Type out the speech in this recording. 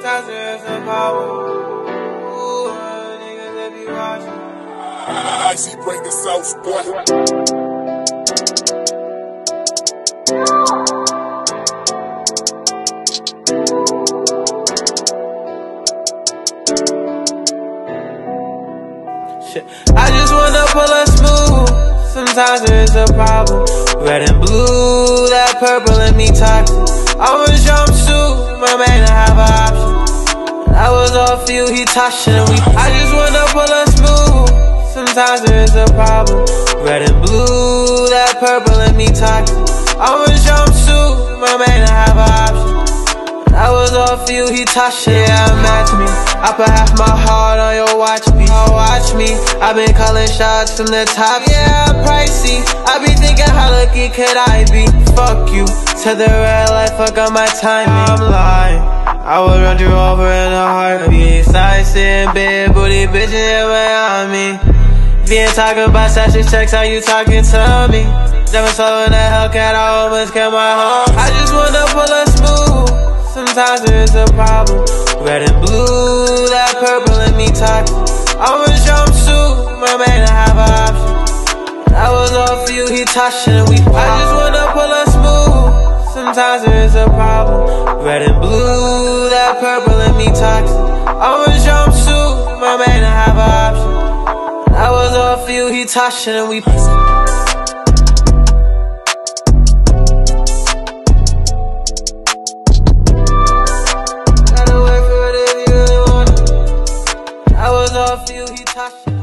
Sometimes there's a power. Ooh, niggas that be watching. I see bring the sauce, boy. Shit. I just wanna pull up smooth. Sometimes there's a problem. Red and blue, that purple and me toxic. I was jumpsuit, my man, I have an option. I was off you, he touching we. I just wanna pull up smooth. Sometimes there's a problem. Red and blue, that purple and me toxic. I was jumpsuit, my man, I have an option. I was off you, he touched it, yeah, match me. I put half my heart on your watch me, oh, watch me. i been calling shots from the top, yeah, pricey. I be thinking how lucky could I be? Fuck you, to the red fuck on my timing. I'm lying, I would run you over in a heartbeat. Side sitting big booty bitches, yeah, around me. You talking about session checks, how you talking to me? Jumping slow in the Hellcat, I almost killed my home. I just wanna pull a smooth. Sometimes there's a problem. Red and blue, that purple and me toxic. I'm a jumpsuit, my man, I have an option. I was off for you, he touching we. I just wanna a. Sometimes there's a problem. Red and blue, that purple and me toxic. A jumpsuit, my man, I have an option. I was off for you, he we. For really want it. I was off you, he touched